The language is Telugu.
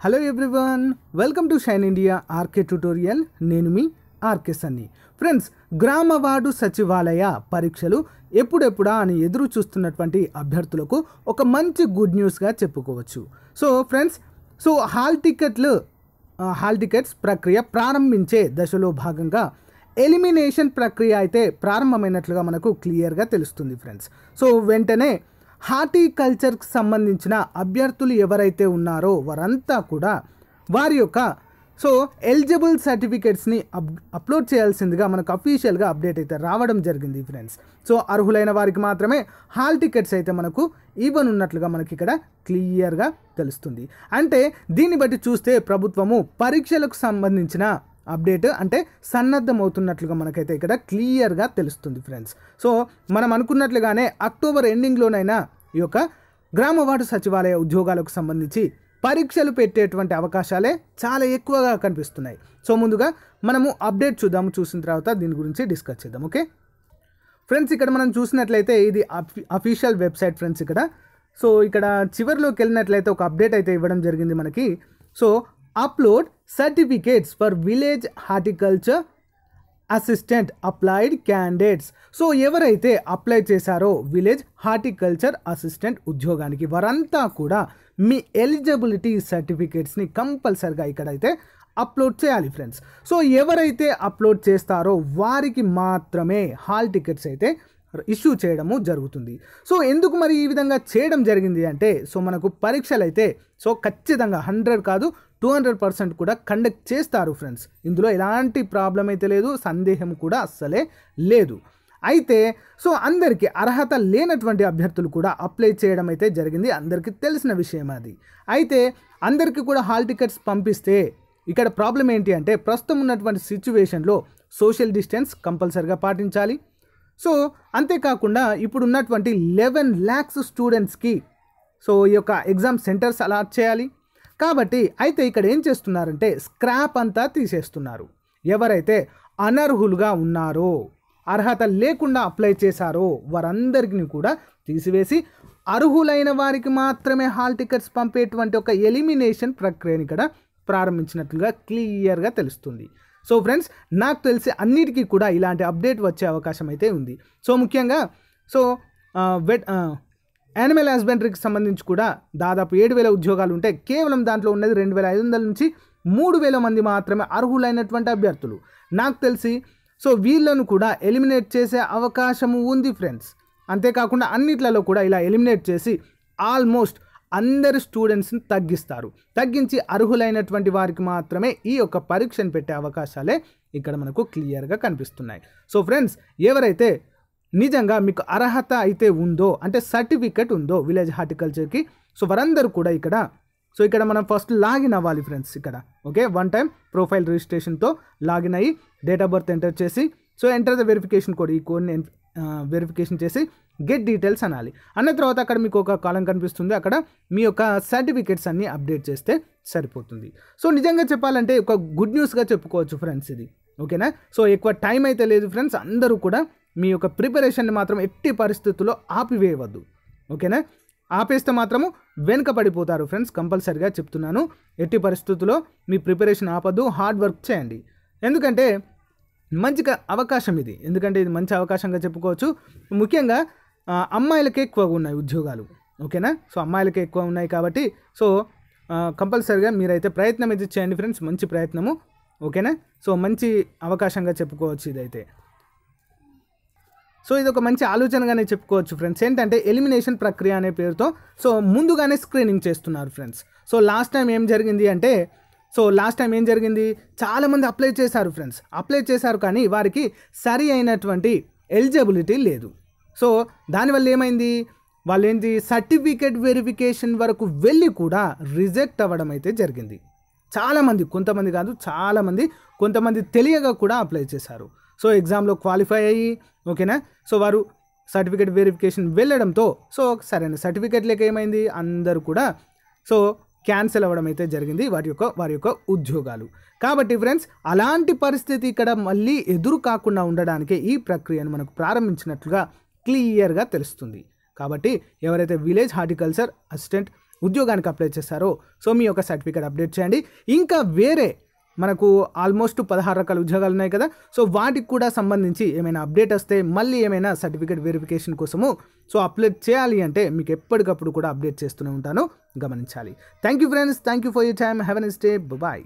Hello everyone welcome to shine India R K tutorial నేను మీ ఆర్కే సన్ని ఫ్రెండ్స్ గ్రామ వార్డు సచివాలయ పరీక్షలు ఎప్పుడెప్పుడా అని ఎదురు చూస్తున్నటువంటి అభ్యర్థులకు ఒక మంచి గుడ్ న్యూస్గా చెప్పుకోవచ్చు. సో ఫ్రెండ్స్ సో హాల్ టికెట్లు హాల్ టికెట్స్ ప్రక్రియ ప్రారంభించే దశలో భాగంగా ఎలిమినేషన్ ప్రక్రియ అయితే ప్రారంభమైనట్లుగా మనకు క్లియర్గా తెలుస్తుంది ఫ్రెండ్స్ సో వెంటనే హార్టికల్చర్కి సంబంధించిన అభ్యర్థులు ఎవరైతే ఉన్నారో వారంతా కూడా వారి యొక్క సో ఎలిజిబుల్ సర్టిఫికేట్స్ని అప్ అప్లోడ్ చేయాల్సిందిగా మనకు అఫీషియల్గా అప్డేట్ అయితే రావడం జరిగింది ఫ్రెండ్స్. సో అర్హులైన వారికి మాత్రమే హాల్ టికెట్స్ అయితే మనకు ఇవ్వనున్నట్లుగా మనకి ఇక్కడ క్లియర్గా తెలుస్తుంది. అంటే దీన్ని బట్టి చూస్తే ప్రభుత్వము పరీక్షలకు సంబంధించిన అప్డేట్ అంటే సన్నద్ధమవుతున్నట్లుగా మనకైతే ఇక్కడ క్లియర్గా తెలుస్తుంది ఫ్రెండ్స్. సో మనం అనుకున్నట్లుగానే అక్టోబర్ ఎండింగ్లోనైనా ఈ యొక్క గ్రామ వార్డు సచివాలయ ఉద్యోగాలకు సంబంధించి పరీక్షలు పెట్టేటువంటి అవకాశాలే చాలా ఎక్కువగా కనిపిస్తున్నాయి. సో ముందుగా మనము అప్డేట్ చూద్దాము చూసిన తర్వాత దీని గురించి డిస్కస్ చేద్దాం ఓకే? ఫ్రెండ్స్ ఇక్కడ మనం చూసినట్లయితే ఇది అఫీ అఫీషియల్ వెబ్సైట్ ఫ్రెండ్స్ ఇక్కడ. సో ఇక్కడ చివరిలోకి వెళ్ళినట్లయితే ఒక అప్డేట్ అయితే ఇవ్వడం జరిగింది మనకి. So upload certificates for village horticulture assistant applied candidates so ఎవరైతే అప్లై చేశారో విలేజ్ హార్టికల్చర్ అసిస్టెంట్ ఉద్యోగానికి వారంతా కూడా మీ ఎలిజిబిలిటీ సర్టిఫికేట్స్ని కంపల్సరిగా ఇక్కడైతే అప్లోడ్ చేయాలి ఫ్రెండ్స్ సో ఎవరైతే అప్లోడ్ చేస్తారో వారికి మాత్రమే హాల్ టికెట్స్ అయితే ఇష్యూ చేయడము జరుగుతుంది. సో ఎందుకు మరి ఈ విధంగా చేయడం జరిగింది అంటే సో మనకు పరీక్షలు అయితే సో ఖచ్చితంగా హండ్రెడ్ కాదు టూ హండ్రెడ్ పర్సెంట్ కూడా కండక్ట్ చేస్తారు ఫ్రెండ్స్ ఇందులో ఎలాంటి ప్రాబ్లం అయితే లేదు సందేహం కూడా అస్సలే లేదు. అయితే సో అందరికీ అర్హత లేనటువంటి అభ్యర్థులు కూడా అప్లై చేయడం అయితే జరిగింది. అందరికీ తెలిసిన విషయం అది. అయితే అందరికీ కూడా హాల్ టికెట్స్ పంపిస్తే ఇక్కడ ప్రాబ్లం ఏంటి అంటే ప్రస్తుతం ఉన్నటువంటి సిచ్యువేషన్లో సోషల్ డిస్టెన్స్ కంపల్సరిగా పాటించాలి. సో అంతేకాకుండా ఇప్పుడు ఉన్నటువంటి లెవెన్ ల్యాక్స్ స్టూడెంట్స్కి సో ఈ యొక్క ఎగ్జామ్ సెంటర్స్ అలాట్ చేయాలి. కాబట్టి అయితే ఇక్కడ ఏం చేస్తున్నారంటే స్క్రాప్ అంతా తీసేస్తున్నారు. ఎవరైతే అనర్హులుగా ఉన్నారో అర్హత లేకుండా అప్లై చేశారో వారందరికీ కూడా తీసివేసి అర్హులైన వారికి మాత్రమే హాల్ టికెట్స్ పంపేటువంటి ఒక ఎలిమినేషన్ ప్రక్రియని ఇక్కడ ప్రారంభించినట్లుగా క్లియర్గా తెలుస్తుంది. సో ఫ్రెండ్స్ నాకు తెలిసి అన్నిటికీ కూడా ఇలాంటి అప్డేట్ వచ్చే అవకాశం అయితే ఉంది. సో ముఖ్యంగా సో వెట్ యానిమల్ హస్బెండరీకి సంబంధించి కూడా దాదాపు ఏడు వేల ఉద్యోగాలు ఉంటే కేవలం దాంట్లో ఉన్నది రెండు వేల ఐదు వందల నుంచి మూడు వేల మంది మాత్రమే అర్హులైనటువంటి అభ్యర్థులు. నాకు తెలిసి సో వీళ్ళను కూడా ఎలిమినేట్ చేసే అవకాశం ఉంది ఫ్రెండ్స్ అంతేకాకుండా అన్నిట్లలో కూడా ఇలా ఎలిమినేట్ చేసి ఆల్మోస్ట్ అందరు స్టూడెంట్స్ని తగ్గిస్తారు. తగ్గించి అర్హులైనటువంటి వారికి మాత్రమే ఈ యొక్క పరీక్షను పెట్టే అవకాశాలే ఇక్కడ మనకు క్లియర్గా కనిపిస్తున్నాయి. సో ఫ్రెండ్స్ ఎవరైతే నిజంగా మీకు అర్హత అయితే ఉందో అంటే సర్టిఫికెట్ ఉందో విలేజ్ హార్టికల్చర్కి సో వారందరూ కూడా ఇక్కడ సో ఇక్కడ మనం ఫస్ట్ లాగిన్ అవ్వాలి ఫ్రెండ్స్ ఇక్కడ ఓకే? వన్ టైం ప్రొఫైల్ రిజిస్ట్రేషన్తో లాగిన్ అయ్యి డేట్ ఆఫ్ బర్త్ ఎంటర్ చేసి so enter the verification code ఈ కోడ్ని వెరిఫికేషన్ చేసి గెట్ డీటెయిల్స్ అనాలి. అన్న తర్వాత అక్కడ మీకు ఒక కాలం కనిపిస్తుంది అక్కడ మీ యొక్క సర్టిఫికేట్స్ అన్నీ అప్డేట్ చేస్తే సరిపోతుంది. సో నిజంగా చెప్పాలంటే ఒక గుడ్ న్యూస్గా చెప్పుకోవచ్చు ఫ్రెండ్స్ ఇది ఓకేనా? సో ఎక్కువ టైం అయితే లేదు ఫ్రెండ్స్ అందరూ కూడా మీ యొక్క ప్రిపరేషన్ని మాత్రం ఎట్టి పరిస్థితుల్లో ఆపివేయవద్దు. ఓకేనా? ఆపేస్తే మాత్రము వెనుక పడిపోతారు ఫ్రెండ్స్ కంపల్సరిగా చెప్తున్నాను. ఎట్టి పరిస్థితుల్లో మీ ప్రిపరేషన్ ఆపద్దు హార్డ్ వర్క్ చేయండి. ఎందుకంటే మంచిగా అవకాశం ఇది. ఎందుకంటే ఇది మంచి అవకాశంగా చెప్పుకోవచ్చు. ముఖ్యంగా అమ్మాయిలకే ఎక్కువగా ఉన్నాయి ఉద్యోగాలు. ఓకేనా? సో అమ్మాయిలకే ఎక్కువ ఉన్నాయి కాబట్టి సో కంపల్సరిగా మీరైతే ప్రయత్నం అయితే చేయండి ఫ్రెండ్స్ మంచి ప్రయత్నము. ఓకేనా? సో మంచి అవకాశంగా చెప్పుకోవచ్చు ఇదైతే. సో ఇది ఒక మంచి ఆలోచనగానే చెప్పుకోవచ్చు ఫ్రెండ్స్ ఏంటంటే ఎలిమినేషన్ ప్రక్రియ అనే పేరుతో సో ముందుగానే స్క్రీనింగ్ చేస్తున్నారు ఫ్రెండ్స్ సో లాస్ట్ టైం ఏం జరిగింది అంటే సో లాస్ట్ టైం ఏం జరిగింది? చాలామంది అప్లై చేశారు ఫ్రెండ్స్ అప్లై చేశారు కానీ వారికి సరి అయినటువంటి ఎలిజిబిలిటీ లేదు. సో దానివల్ల ఏమైంది? వాళ్ళు ఏంటి సర్టిఫికేట్ వెరిఫికేషన్ వరకు వెళ్ళి కూడా రిజెక్ట్ అవ్వడం అయితే జరిగింది. చాలామంది కొంతమంది కాదు చాలామంది కొంతమంది తెలియగా కూడా అప్లై చేశారు. సో ఎగ్జామ్లో క్వాలిఫై అయ్యి ఓకేనా? సో వారు సర్టిఫికేట్ వెరిఫికేషన్ వెళ్ళడంతో సో సరైన సర్టిఫికేట్ లేక ఏమైంది? అందరూ కూడా సో క్యాన్సిల్ అవ్వడం అయితే జరిగింది వారి యొక్క వారి యొక్క ఉద్యోగాలు. కాబట్టి ఫ్రెండ్స్ అలాంటి పరిస్థితి ఇక్కడ మళ్ళీ ఎదురు కాకుండా ఉండడానికే ఈ ప్రక్రియను మనకు ప్రారంభించినట్లుగా క్లియర్గా తెలుస్తుంది. కాబట్టి ఎవరైతే విలేజ్ హార్టికల్చర్ అసిస్టెంట్ ఉద్యోగానికి అప్లై చేశారో సో మీ యొక్క సర్టిఫికేట్ అప్డేట్ చేయండి. ఇంకా వేరే మనకు ఆల్మోస్ట్ పదహారు రకాల ఉద్యోగాలు ఉన్నాయి కదా. సో వాటికి కూడా సంబంధించి ఏమైనా అప్డేట్ వస్తే మళ్ళీ ఏమైనా సర్టిఫికేట్ వెరిఫికేషన్ కోసము సో అప్డేట్ చేయాలి అంటే మీకు ఎప్పటికప్పుడు కూడా అప్డేట్ చేస్తూనే ఉంటాను. గమనించాలి. Thank you friends thank you for you time have an stay bye